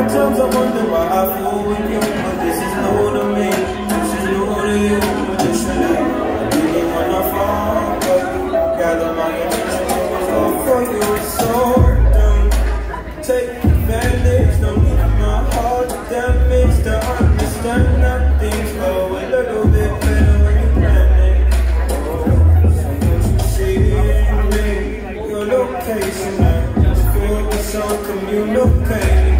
At times I wonder why I fool with you, but this is new to me. This is new to you, initially. I didn't wanna fall, but gather my attention. All for you, it's so dumb. Take advantage, don't need my heart damage to understand that things go a little bit better when you plan it. Oh, so don't you see me your location? Just focus on communicating.